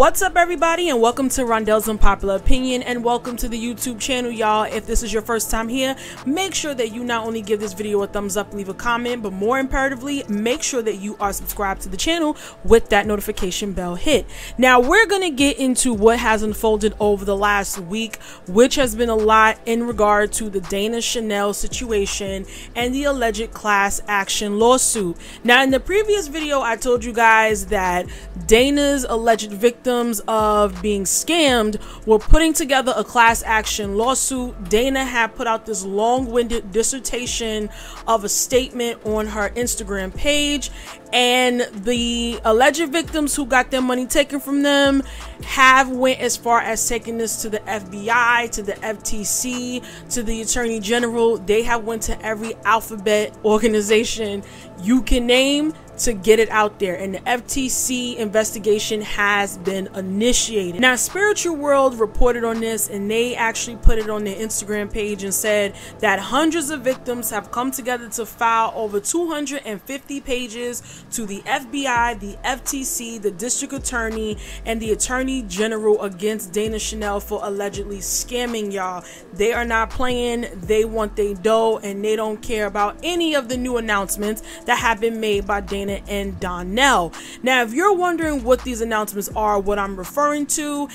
What's up, everybody, and welcome to Rondell's Unpopular Opinion, and welcome to the YouTube channel, y'all. If this is your first time here, make sure that you not only give this video a thumbs up, leave a comment, but more imperatively, make sure that you are subscribed to the channel with that notification bell hit. Now, we're gonna get into what has unfolded over the last week, which has been a lot in regard to the Dana Chanel situation and the alleged class action lawsuit. Now, in the previous video, I told you guys that Dana's alleged victim victims of being scammed were putting together a class action lawsuit. Dana had put out this long winded dissertation of a statement on her Instagram page, and the alleged victims who got their money taken from them have went as far as taking this to the FBI, to the FTC, to the Attorney General. They have went to every alphabet organization you can name to get it out there and the FTC investigation has been initiated. Now Spiritual World reported on this and they actually put it on their Instagram page and said that hundreds of victims have come together to file over 250 pages to the FBI, the FTC, the District Attorney, and the Attorney General against Dana Chanel for allegedly scamming y'all. They are not playing, they want their dough and they don't care about any of the new announcements that have been made by Dana and Donnell. Now, if you're wondering what these announcements are, what I'm referring to,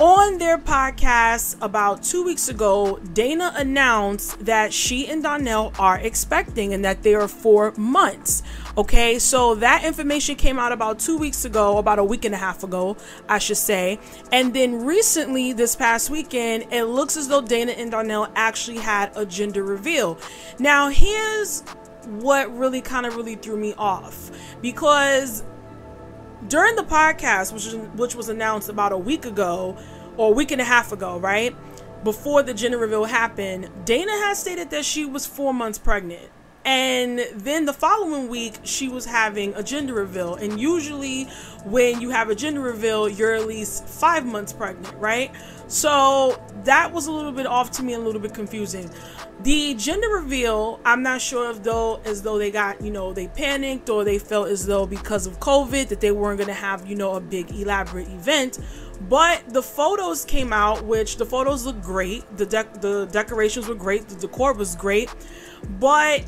on their podcast about two weeks ago, Dana announced that she and Donnell are expecting and that they are four months. Okay, so that information came out about two weeks ago, about a week and a half ago, I should say. And then recently, this past weekend, it looks as though Dana and Donnell actually had a gender reveal. Now, here's what really kind of really threw me off. Because during the podcast which which was announced about a week ago or a week and a half ago right? Before the gender reveal happened dana has stated that she was four months pregnant and then the following week she was having a gender reveal. And usually when you have a gender reveal you're at least five months pregnant right? So that was a little bit off to me a little bit confusing. The gender reveal, I'm not sure if though as though they got, you know, they panicked or they felt as though because of COVID that they weren't gonna have, you know, a big elaborate event. But the photos came out, which the photos look great. The dec- the decorations were great, the decor was great. But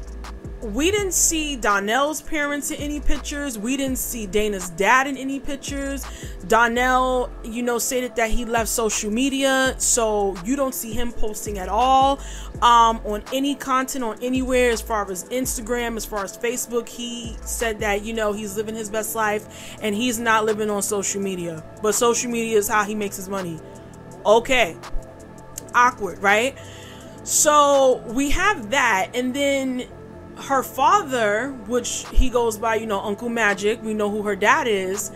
we didn't see Donnell's parents in any pictures. We didn't see Dana's dad in any pictures. Donnell, you know, stated that he left social media, so you don't see him posting at all um, on any content on anywhere as far as Instagram, as far as Facebook. He said that, you know, he's living his best life and he's not living on social media. But social media is how he makes his money. Okay. Awkward, right? So we have that, and then her father, which he goes by, you know, Uncle Magic, we know who her dad is,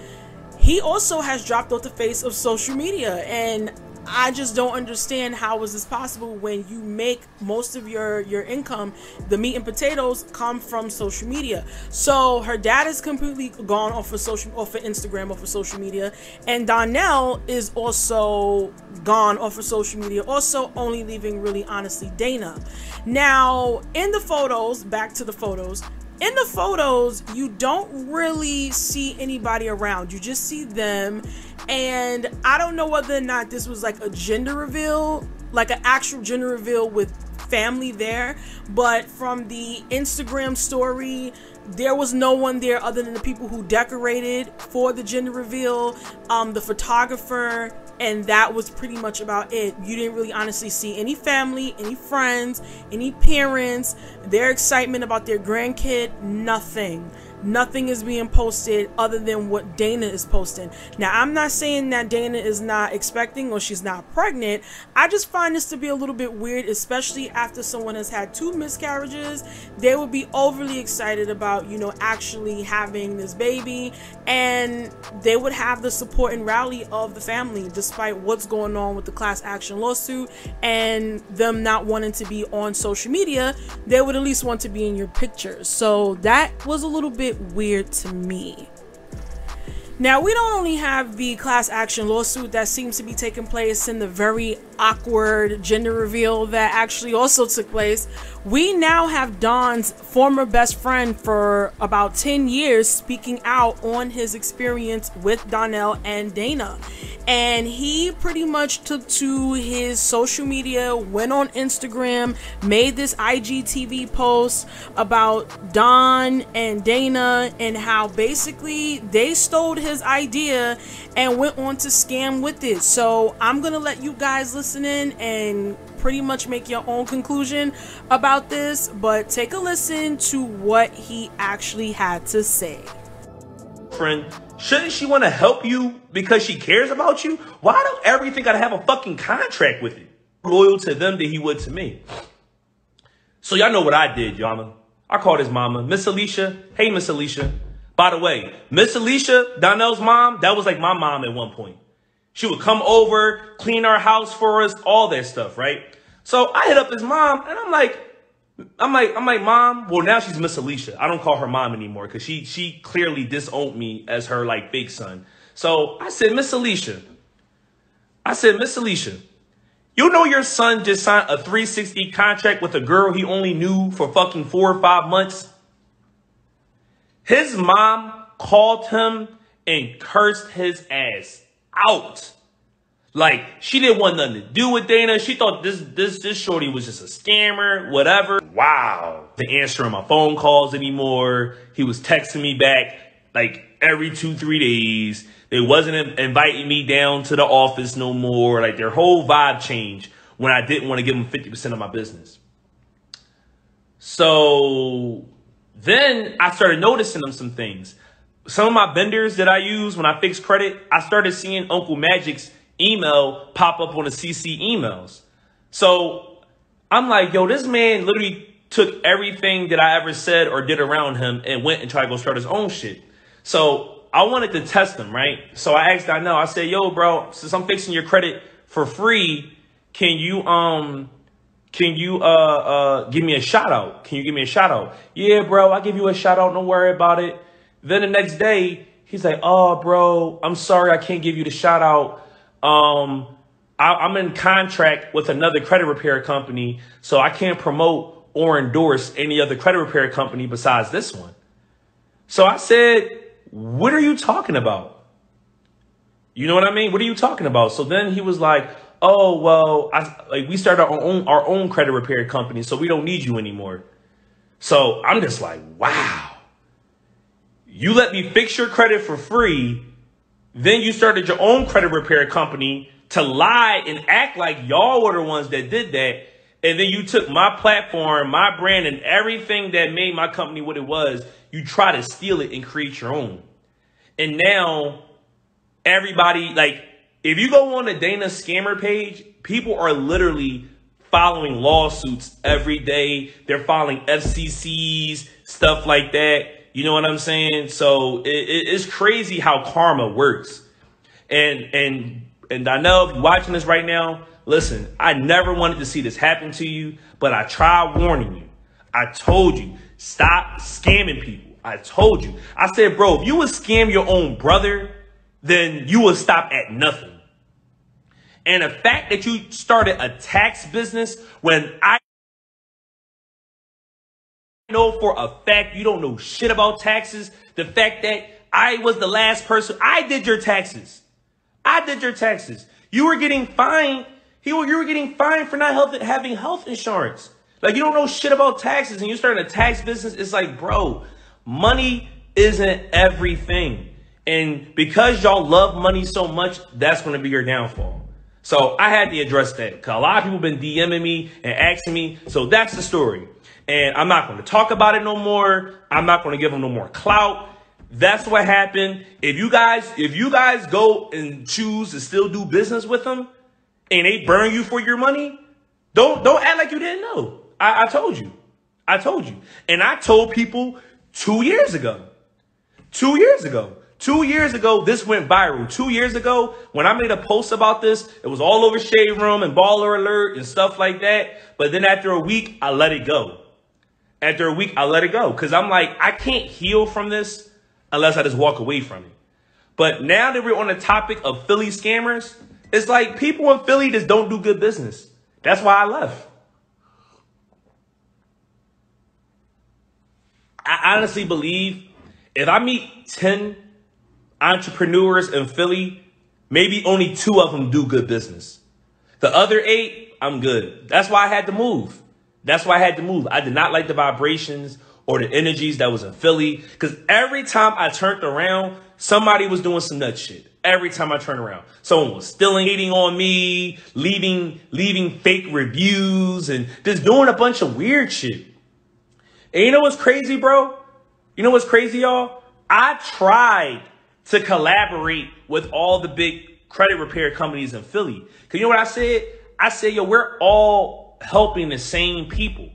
he also has dropped off the face of social media. And I just don't understand how is this possible when you make most of your your income, the meat and potatoes come from social media. So her dad is completely gone off of social off of Instagram, off of social media, and Donnell is also gone off of social media, also only leaving really honestly Dana. Now in the photos, back to the photos, in the photos, you don't really see anybody around. You just see them. And I don't know whether or not this was like a gender reveal, like an actual gender reveal with family there. But from the Instagram story, there was no one there other than the people who decorated for the gender reveal, um, the photographer, and that was pretty much about it. You didn't really honestly see any family, any friends, any parents, their excitement about their grandkid, nothing. Nothing is being posted other than what Dana is posting. Now, I'm not saying that Dana is not expecting or she's not pregnant. I just find this to be a little bit weird, especially after someone has had two miscarriages. They would be overly excited about, you know, actually having this baby, and they would have the support and rally of the family despite what's going on with the class action lawsuit and them not wanting to be on social media. They would at least want to be in your pictures. So that was a little bit weird to me. Now, we don't only have the class action lawsuit that seems to be taking place in the very awkward gender reveal that actually also took place, we now have Don's former best friend for about 10 years speaking out on his experience with Donnell and Dana. And he pretty much took to his social media, went on Instagram, made this IGTV post about Don and Dana and how basically they stole his idea and went on to scam with it. So I'm going to let you guys listen in and pretty much make your own conclusion about this, but take a listen to what he actually had to say. Friend, shouldn't she want to help you because she cares about you? Why do everything gotta have a fucking contract with it? Loyal to them than he would to me. So y'all know what I did, Yama. I called his mama, Miss Alicia. Hey, Miss Alicia. By the way, Miss Alicia, Donnell's mom, that was like my mom at one point. She would come over, clean our house for us, all that stuff, right? So I hit up his mom and I'm like, I'm like, I'm like, mom. Well, now she's Miss Alicia. I don't call her mom anymore because she she clearly disowned me as her like big son. So I said, Miss Alicia. I said, Miss Alicia, you know your son just signed a 360 contract with a girl he only knew for fucking four or five months. His mom called him and cursed his ass out. Like she didn't want nothing to do with Dana. She thought this this this shorty was just a scammer, whatever. Wow. The answering my phone calls anymore. He was texting me back like every two three days. They wasn't inviting me down to the office no more. Like their whole vibe changed when I didn't want to give them fifty percent of my business. So then I started noticing them some things. Some of my vendors that I use when I fix credit, I started seeing Uncle Magic's email pop up on the CC emails. So I'm like, yo, this man literally took everything that I ever said or did around him and went and tried to go start his own shit. So I wanted to test him, right? So I asked I know, I said, yo, bro, since I'm fixing your credit for free, can you um can you uh uh give me a shout out? Can you give me a shout out? Yeah, bro, I give you a shout out, don't worry about it. Then the next day, he's like, oh bro, I'm sorry I can't give you the shout out um, I, am in contract with another credit repair company, so I can't promote or endorse any other credit repair company besides this one. So I said, what are you talking about? You know what I mean? What are you talking about? So then he was like, oh, well, I, like we started our own, our own credit repair company, so we don't need you anymore. So I'm just like, wow. You let me fix your credit for free then you started your own credit repair company to lie and act like y'all were the ones that did that. And then you took my platform, my brand, and everything that made my company what it was. You try to steal it and create your own. And now everybody, like, if you go on the Dana scammer page, people are literally following lawsuits every day. They're filing FCCs, stuff like that. You know what I'm saying? So it, it, it's crazy how karma works. And and and I know if you're watching this right now, listen, I never wanted to see this happen to you, but I tried warning you. I told you, stop scamming people. I told you. I said, bro, if you would scam your own brother, then you would stop at nothing. And the fact that you started a tax business when I know for a fact you don't know shit about taxes. The fact that I was the last person, I did your taxes. I did your taxes. You were getting fined. You were, getting fined for not health, having health insurance. Like you don't know shit about taxes and you're starting a tax business. It's like, bro, money isn't everything. And because y'all love money so much, that's going to be your downfall. So I had to address that. Cause a lot of people been DMing me and asking me. So that's the story and I'm not going to talk about it no more. I'm not going to give them no more clout. That's what happened. If you guys, if you guys go and choose to still do business with them and they burn you for your money, don't, don't act like you didn't know. I, I told you. I told you. And I told people two years ago, two years ago, Two years ago, this went viral. Two years ago, when I made a post about this, it was all over Shade Room and Baller Alert and stuff like that. But then after a week, I let it go after a week, I let it go because I'm like, I can't heal from this unless I just walk away from it. But now that we're on the topic of Philly scammers, It's like people in Philly just don't do good business. That's why I left. I honestly believe if I meet 10 entrepreneurs in Philly, maybe only two of them do good business. The other eight, I'm good. That's why I had to move. That's why I had to move. I did not like the vibrations or the energies that was in Philly because every time I turned around, somebody was doing some nut shit. Every time I turned around, someone was stealing, hating on me, leaving, leaving fake reviews, and just doing a bunch of weird shit. And you know what's crazy, bro? You know what's crazy, y'all? I tried to collaborate with all the big credit repair companies in Philly. Cause you know what I said? I said, yo, we're all helping the same people.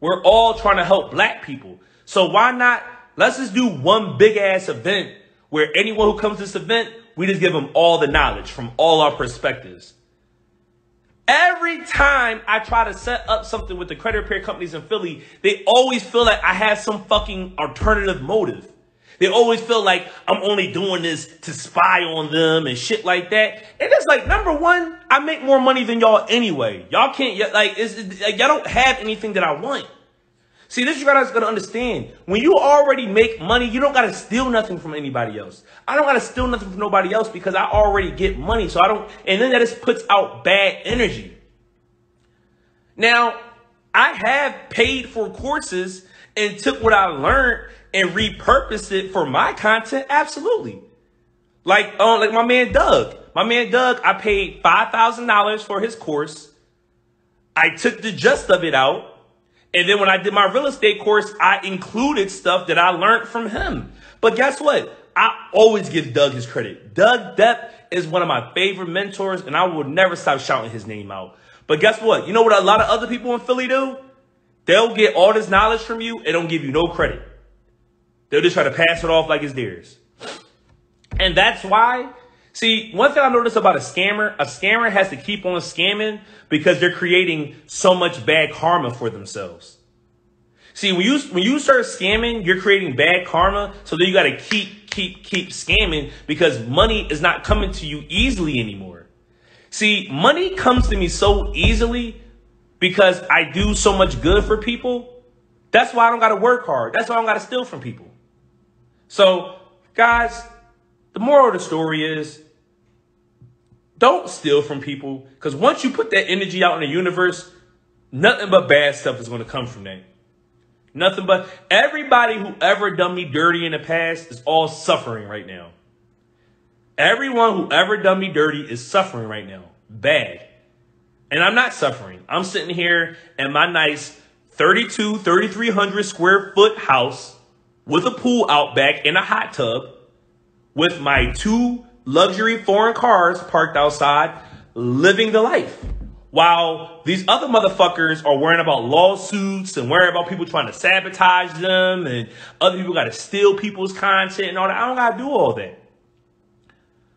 We're all trying to help black people. So why not? Let's just do one big ass event where anyone who comes to this event, we just give them all the knowledge from all our perspectives. Every time I try to set up something with the credit repair companies in Philly, they always feel like I have some fucking alternative motive. They always feel like I'm only doing this to spy on them and shit like that. And it's like, number one, I make more money than y'all anyway. Y'all can't, like, it's, y'all don't have anything that I want. See, this you guys gotta understand. When you already make money, you don't gotta steal nothing from anybody else. I don't gotta steal nothing from nobody else because I already get money. So I don't, and then that just puts out bad energy. Now, I have paid for courses and took what I learned and repurpose it for my content. Absolutely. Like, uh, like my man Doug. My man Doug, I paid $5,000 for his course. I took the gist of it out and then when I did my real estate course, I included stuff that I learned from him. But guess what? I always give Doug his credit. Doug Depp is one of my favorite mentors, and I will never stop shouting his name out. But guess what? You know what a lot of other people in Philly do? They'll get all this knowledge from you and don't give you no credit. They'll just try to pass it off like it's theirs. And that's why See, one thing I noticed about a scammer, a scammer has to keep on scamming because they're creating so much bad karma for themselves. See, when you when you start scamming, you're creating bad karma, so then you got to keep keep keep scamming because money is not coming to you easily anymore. See, money comes to me so easily because I do so much good for people. That's why I don't got to work hard. That's why I don't got to steal from people. So, guys, the moral of the story is don't steal from people because once you put that energy out in the universe, nothing but bad stuff is going to come from that. Nothing but everybody who ever done me dirty in the past is all suffering right now. Everyone who ever done me dirty is suffering right now. Bad. And I'm not suffering. I'm sitting here in my nice 32, 3300 square foot house with a pool out back in a hot tub with my two luxury foreign cars parked outside, living the life. While these other motherfuckers are worrying about lawsuits and worrying about people trying to sabotage them and other people got to steal people's content and all that. I don't got to do all that.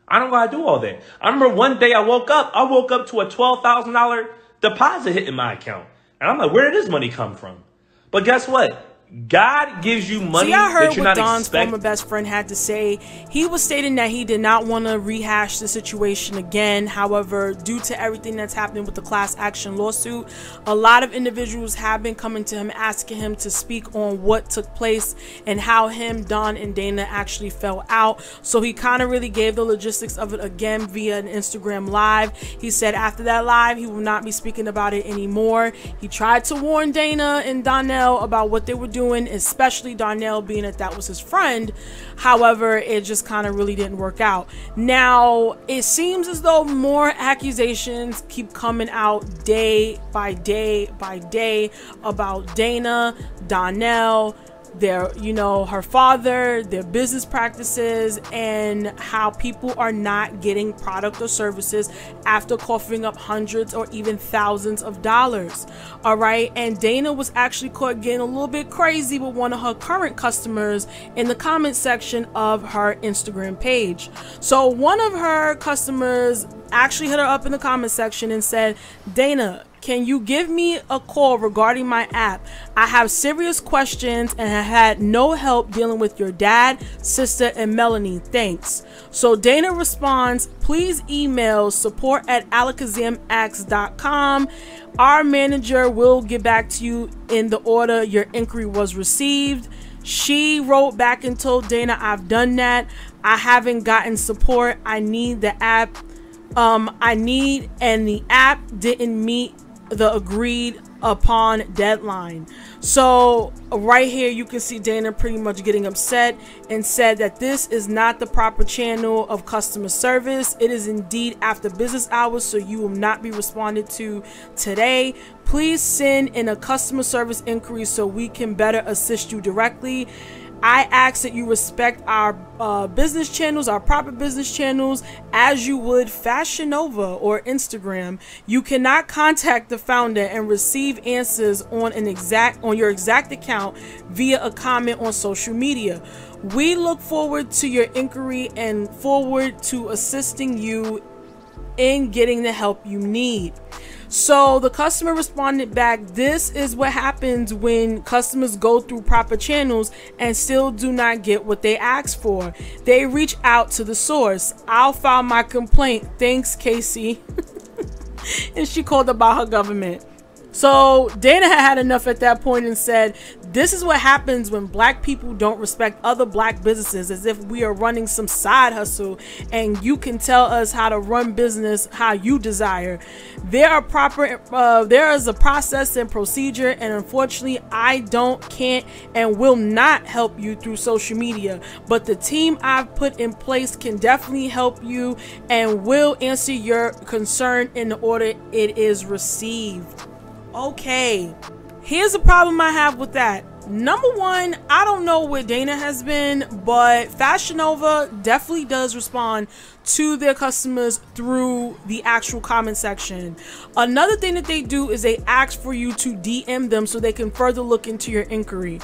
I don't got to do all that. I remember one day I woke up, I woke up to a $12,000 deposit hitting my account. And I'm like, where did this money come from? But guess what? God gives you money. See, I heard what Don's former best friend had to say. He was stating that he did not want to rehash the situation again. However, due to everything that's happening with the class action lawsuit, a lot of individuals have been coming to him asking him to speak on what took place and how him, Don, and Dana actually fell out. So he kind of really gave the logistics of it again via an Instagram live. He said after that live, he will not be speaking about it anymore. He tried to warn Dana and Donnell about what they were doing doing, especially Donnell being that that was his friend. However, it just kind of really didn't work out. Now, it seems as though more accusations keep coming out day by day by day about Dana, Donnell, their you know her father their business practices and how people are not getting product or services after coughing up hundreds or even thousands of dollars all right? And dana was actually caught getting a little bit crazy with one of her current customers in the comment section of her instagram page. So one of her customers actually hit her up in the comment section and said dana can you give me a call regarding my app? I have serious questions and have had no help dealing with your dad, sister, and Melanie. Thanks. So Dana responds, please email support at alakazamapps.com. Our manager will get back to you in the order your inquiry was received. She wrote back and told Dana, I've done that. I haven't gotten support. I need the app. Um, I need, and the app didn't meet the agreed upon deadline. So, right here, you can see Dana pretty much getting upset and said that this is not the proper channel of customer service. It is indeed after business hours, so you will not be responded to today. Please send in a customer service inquiry so we can better assist you directly. I ask that you respect our uh, business channels, our proper business channels, as you would Fashion Nova or Instagram. You cannot contact the founder and receive answers on an exact on your exact account via a comment on social media. We look forward to your inquiry and forward to assisting you in getting the help you need. So the customer responded back, This is what happens when customers go through proper channels and still do not get what they ask for. They reach out to the source. I'll file my complaint. Thanks, Casey. and she called about her government. So Dana had had enough at that point and said, This is what happens when black people don't respect other black businesses as if we are running some side hustle and you can tell us how to run business how you desire. There are proper, uh, there is a process and procedure, and unfortunately, I don't, can't, and will not help you through social media. But the team I've put in place can definitely help you and will answer your concern in the order it is received. Okay, here's the problem I have with that. Number one, I don't know where Dana has been, but Fashion Nova definitely does respond to their customers through the actual comment section. Another thing that they do is they ask for you to DM them so they can further look into your inquiry.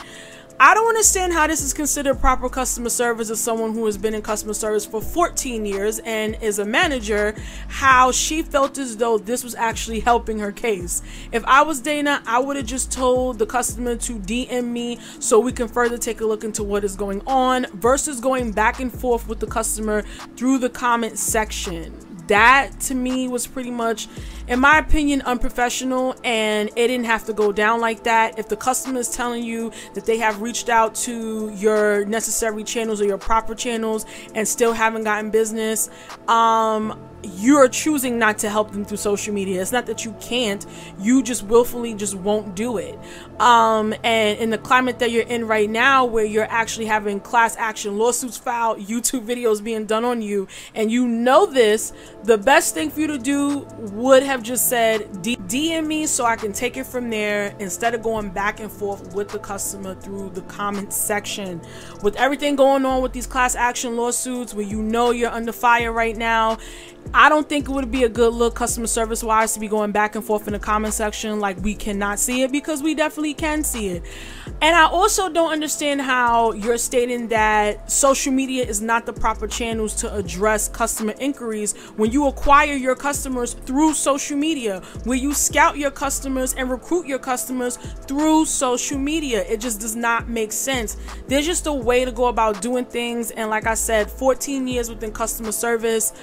I don't understand how this is considered proper customer service as someone who has been in customer service for 14 years and is a manager, how she felt as though this was actually helping her case. If I was Dana, I would have just told the customer to DM me so we can further take a look into what is going on versus going back and forth with the customer through the comment section that to me was pretty much in my opinion unprofessional and it didn't have to go down like that if the customer is telling you that they have reached out to your necessary channels or your proper channels and still haven't gotten business um you're choosing not to help them through social media. It's not that you can't, you just willfully just won't do it. Um, and in the climate that you're in right now, where you're actually having class action lawsuits filed, YouTube videos being done on you, and you know this, the best thing for you to do would have just said, DM me so I can take it from there instead of going back and forth with the customer through the comment section. With everything going on with these class action lawsuits, where you know you're under fire right now, I don't think it would be a good look customer service wise to be going back and forth in the comment section like we cannot see it because we definitely can see it. And I also don't understand how you're stating that social media is not the proper channels to address customer inquiries when you acquire your customers through social media, where you scout your customers and recruit your customers through social media. It just does not make sense. There's just a way to go about doing things. And like I said, 14 years within customer service.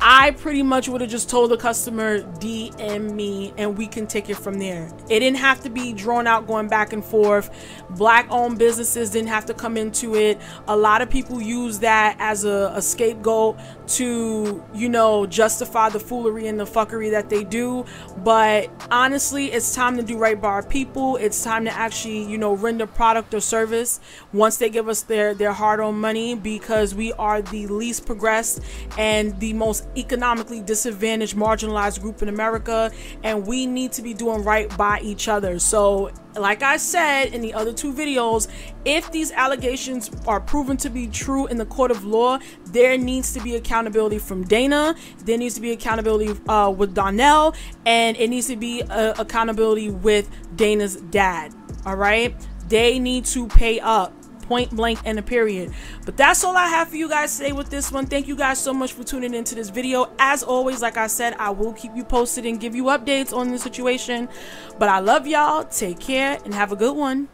I pretty much would have just told the customer DM me and we can take it from there. It didn't have to be drawn out going back and forth. Black owned businesses didn't have to come into it. A lot of people use that as a, a scapegoat to, you know, justify the foolery and the fuckery that they do. But honestly, it's time to do right by our people. It's time to actually, you know, render product or service once they give us their, their hard earned money because we are the least progressed and the most economically disadvantaged, marginalized group in America, and we need to be doing right by each other. So, like I said in the other two videos, if these allegations are proven to be true in the court of law, there needs to be accountability from Dana. There needs to be accountability uh, with Donnell, and it needs to be uh, accountability with Dana's dad. All right, they need to pay up point blank and a period. But that's all I have for you guys today with this one. Thank you guys so much for tuning into this video. As always, like I said, I will keep you posted and give you updates on the situation. But I love y'all. Take care and have a good one.